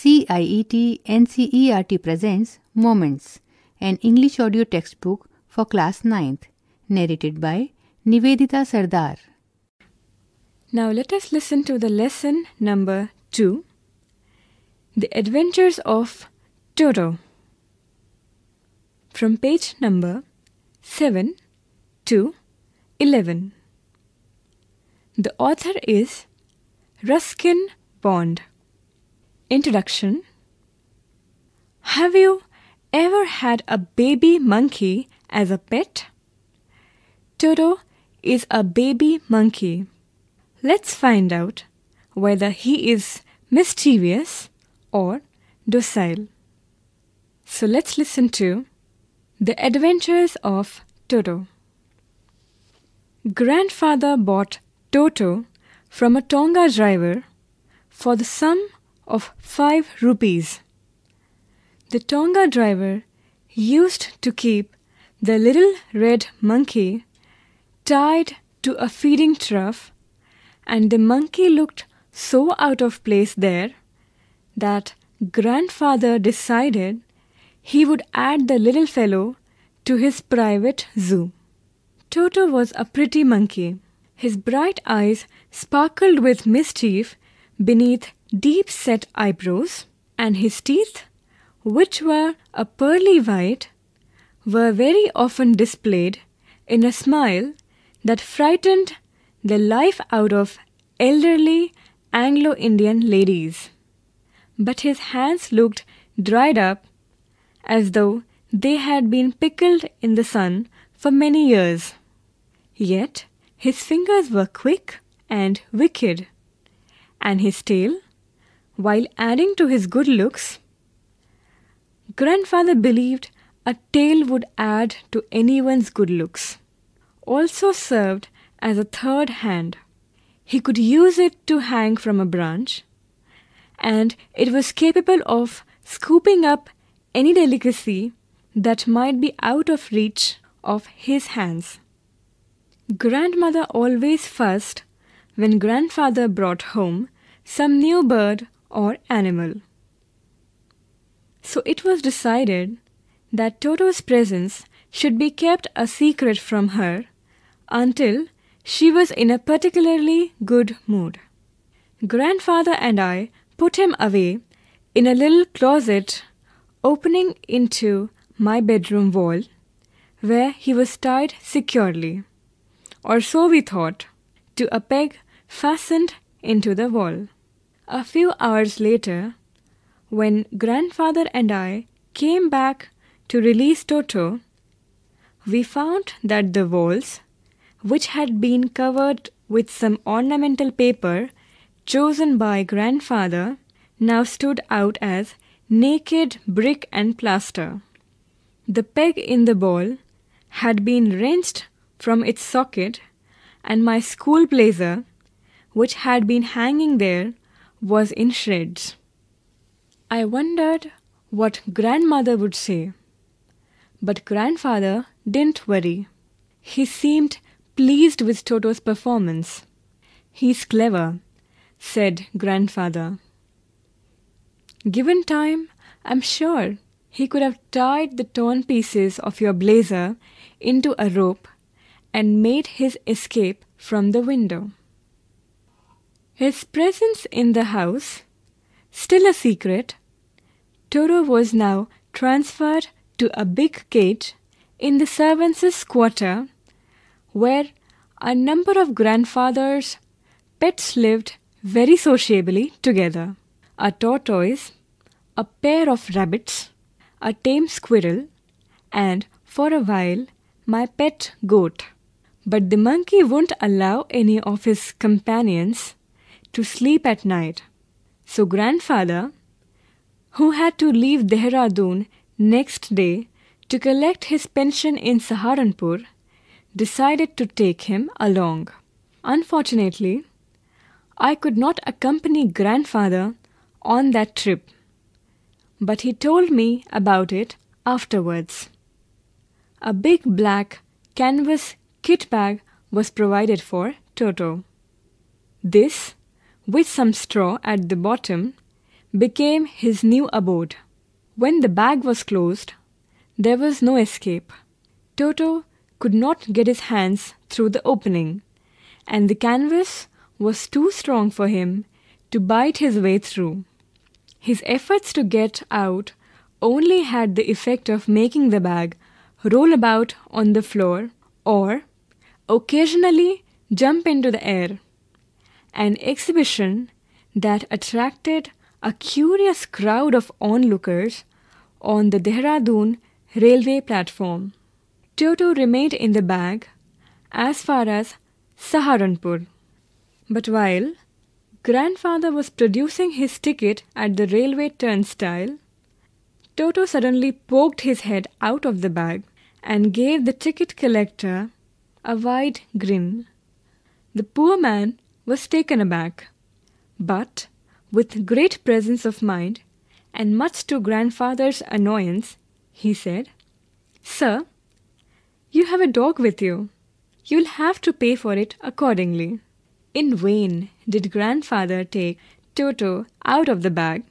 CIET NCERT presents Moments, an English audio textbook for class 9th, narrated by Nivedita Sardar. Now let us listen to the lesson number 2 The Adventures of Toto from page number 7 to 11. The author is Ruskin Bond. Introduction Have you ever had a baby monkey as a pet? Toto is a baby monkey. Let's find out whether he is mischievous or docile. So let's listen to The Adventures of Toto. Grandfather bought Toto from a Tonga driver for the sum of five rupees. The Tonga driver used to keep the little red monkey tied to a feeding trough, and the monkey looked so out of place there that grandfather decided he would add the little fellow to his private zoo. Toto was a pretty monkey. His bright eyes sparkled with mischief beneath deep set eyebrows, and his teeth, which were a pearly white, were very often displayed in a smile that frightened the life out of elderly Anglo Indian ladies. But his hands looked dried up as though they had been pickled in the sun for many years. Yet his fingers were quick and wicked, and his tail, while adding to his good looks, grandfather believed a tail would add to anyone's good looks, also served as a third hand. He could use it to hang from a branch, and it was capable of scooping up any delicacy that might be out of reach of his hands. Grandmother always fussed when grandfather brought home some new bird or animal. So it was decided that Toto's presence should be kept a secret from her until she was in a particularly good mood. Grandfather and I put him away in a little closet opening into my bedroom wall, where he was tied securely or so we thought, to a peg fastened into the wall. A few hours later, when grandfather and I came back to release Toto, we found that the walls, which had been covered with some ornamental paper chosen by grandfather, now stood out as naked brick and plaster. The peg in the ball had been wrenched from its socket, and my school blazer, which had been hanging there, was in shreds. I wondered what grandmother would say. But grandfather didn't worry. He seemed pleased with Toto's performance. He's clever, said grandfather. Given time, I'm sure he could have tied the torn pieces of your blazer into a rope and made his escape from the window. His presence in the house, still a secret, Toto was now transferred to a big cage in the servants' quarter where a number of grandfathers' pets lived very sociably together. A tortoise, a pair of rabbits, a tame squirrel, and for a while my pet goat. But the monkey won't allow any of his companions to sleep at night. So grandfather, who had to leave Dehradun next day to collect his pension in Saharanpur, decided to take him along. Unfortunately, I could not accompany grandfather on that trip, but he told me about it afterwards. A big black canvas kit bag was provided for Toto. This, with some straw at the bottom, became his new abode. When the bag was closed, there was no escape. Toto could not get his hands through the opening, and the canvas was too strong for him to bite his way through. His efforts to get out only had the effect of making the bag roll about on the floor or occasionally jump into the air. An exhibition that attracted a curious crowd of onlookers on the Dehradun railway platform. Toto remained in the bag as far as Saharanpur. But while grandfather was producing his ticket at the railway turnstile, Toto suddenly poked his head out of the bag and gave the ticket collector a wide grin. The poor man was taken aback, but with great presence of mind and much to grandfather's annoyance, he said, Sir, you have a dog with you. You'll have to pay for it accordingly. In vain did grandfather take Toto out of the bag.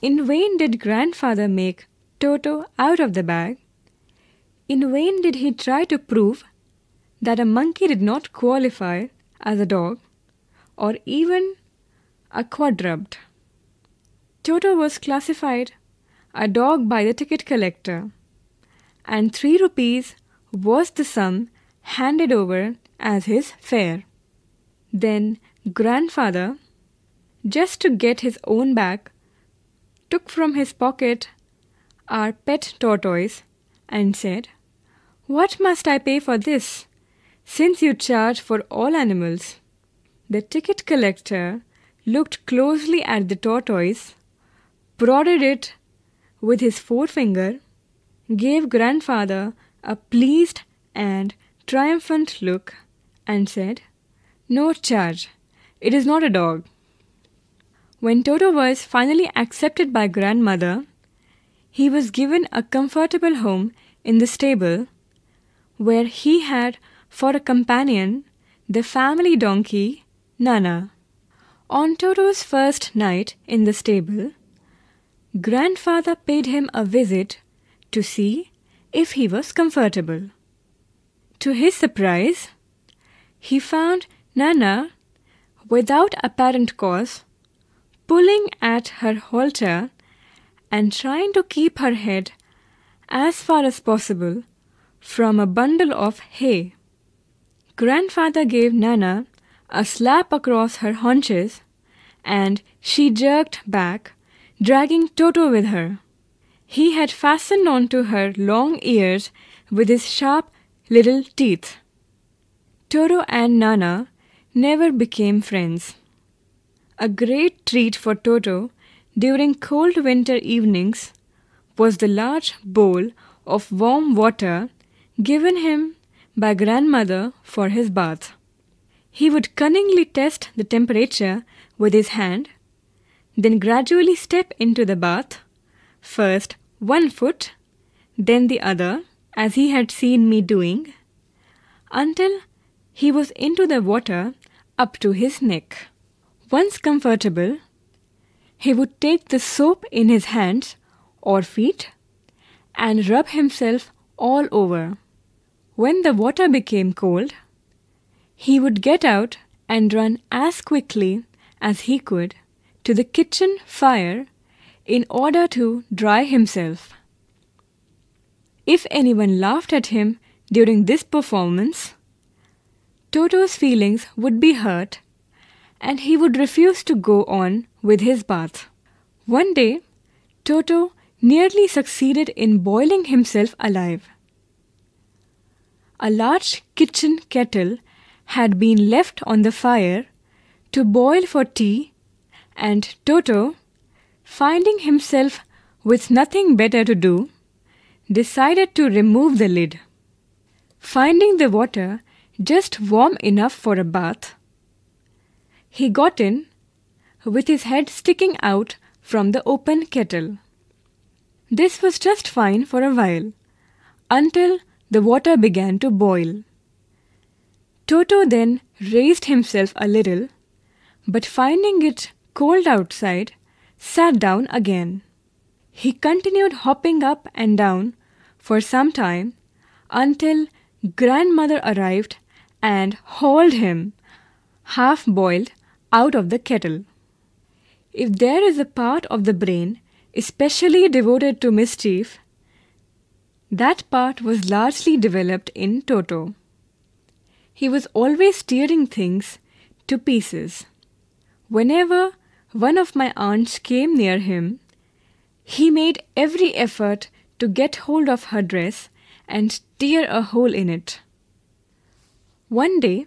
In vain did grandfather make Toto out of the bag. In vain did he try to prove that a monkey did not qualify as a dog or even a quadruped. Toto was classified a dog by the ticket collector, and three rupees was the sum handed over as his fare. Then grandfather, just to get his own back, took from his pocket our pet tortoise and said, What must I pay for this, since you charge for all animals? The ticket collector looked closely at the tortoise, prodded it with his forefinger, gave grandfather a pleased and triumphant look, and said, No charge, it is not a dog. When Toto was finally accepted by grandmother, he was given a comfortable home in the stable, where he had for a companion the family donkey, Nana. On Toto's first night in the stable, grandfather paid him a visit to see if he was comfortable. To his surprise, he found Nana, without apparent cause, pulling at her halter and trying to keep her head as far as possible from a bundle of hay. Grandfather gave Nana a slap across her haunches and she jerked back, dragging Toto with her. He had fastened onto her long ears with his sharp little teeth. Toto and Nana never became friends. A great treat for Toto during cold winter evenings was the large bowl of warm water given him by grandmother for his bath. He would cunningly test the temperature with his hand, then gradually step into the bath, first one foot, then the other, as he had seen me doing, until he was into the water up to his neck. Once comfortable, he would take the soap in his hands or feet and rub himself all over. When the water became cold, he would get out and run as quickly as he could to the kitchen fire in order to dry himself. If anyone laughed at him during this performance, Toto's feelings would be hurt and he would refuse to go on with his bath. One day, Toto nearly succeeded in boiling himself alive. A large kitchen kettle had been left on the fire to boil for tea, and Toto, finding himself with nothing better to do, decided to remove the lid. Finding the water just warm enough for a bath, he got in with his head sticking out from the open kettle. This was just fine for a while, until the water began to boil. Toto then raised himself a little, but finding it cold outside, sat down again. He continued hopping up and down for some time until grandmother arrived and hauled him, half boiled, out of the kettle. If there is a part of the brain especially devoted to mischief, that part was largely developed in Toto. He was always tearing things to pieces. Whenever one of my aunts came near him, he made every effort to get hold of her dress and tear a hole in it. One day,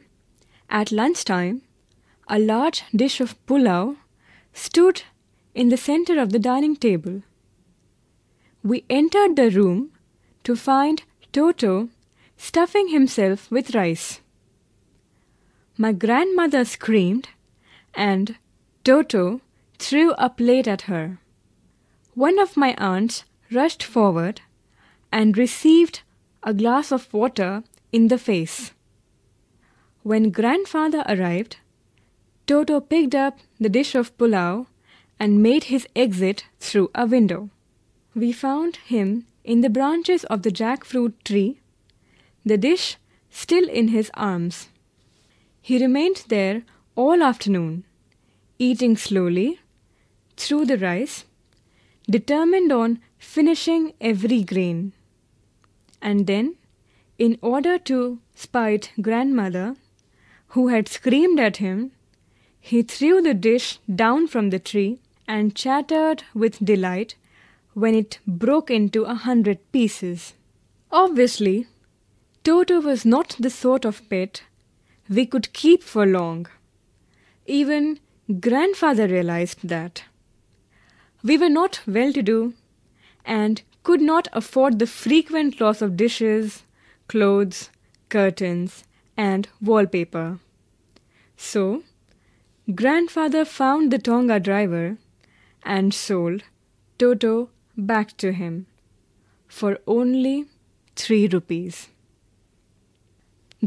at lunchtime, a large dish of pulao stood in the center of the dining table. We entered the room to find Toto stuffing himself with rice. My grandmother screamed, and Toto threw a plate at her. One of my aunts rushed forward and received a glass of water in the face. When grandfather arrived, Toto picked up the dish of pulao and made his exit through a window. We found him in the branches of the jackfruit tree, the dish still in his arms. He remained there all afternoon, eating slowly through the rice, determined on finishing every grain. And then, in order to spite grandmother, who had screamed at him, he threw the dish down from the tree and chattered with delight when it broke into a hundred pieces. Obviously, Toto was not the sort of pet we could keep for long. Even grandfather realized that. We were not well to do and could not afford the frequent loss of dishes, clothes, curtains, and wallpaper. So, grandfather found the Tonga driver and sold Toto back to him for only three rupees.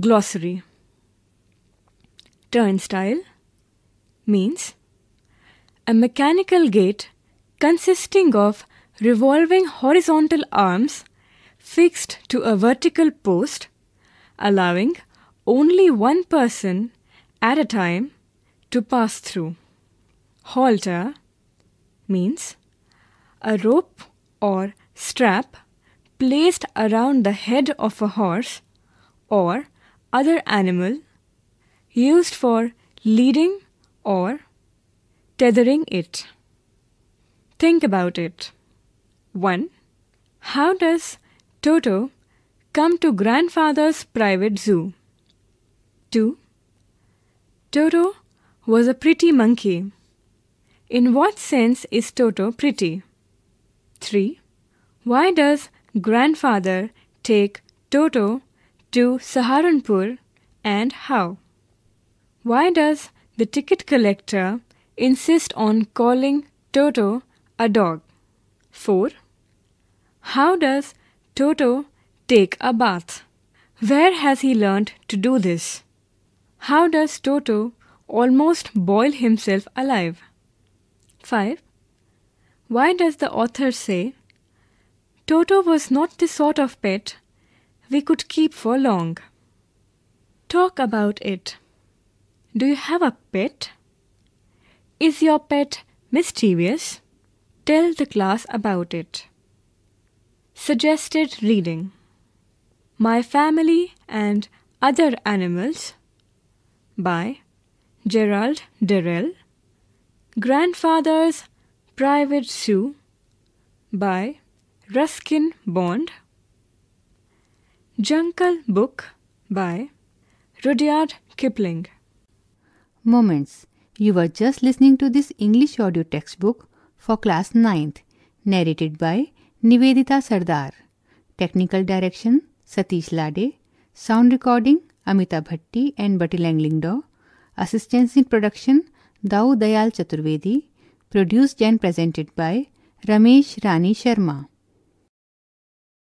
Glossary Turnstile means a mechanical gate consisting of revolving horizontal arms fixed to a vertical post, allowing only one person at a time to pass through. Halter means a rope or strap placed around the head of a horse or other animal used for leading or tethering it. Think about it. 1. How does Toto come to grandfather's private zoo? 2. Toto was a pretty monkey. In what sense is Toto pretty? 3. Why does grandfather take Toto to Saharanpur and how? Why does the ticket collector insist on calling Toto a dog? 4. How does Toto take a bath? Where has he learned to do this? How does Toto almost boil himself alive? 5. Why does the author say Toto was not the sort of pet we could keep for long? Talk about it. Do you have a pet? Is your pet mischievous? Tell the class about it. Suggested reading My Family and Other Animals by Gerald Durrell. Grandfather's Private Zoo by Ruskin Bond. Jungle Book by Rudyard Kipling. Moments. You were just listening to this English audio textbook for class 9th, narrated by Nivedita Sardar. Technical direction Satish Lade. Sound recording Amita Bhatti and Bati Langlingdo. Assistance in production Dao Dayal Chaturvedi. Produced and presented by Ramesh Rani Sharma.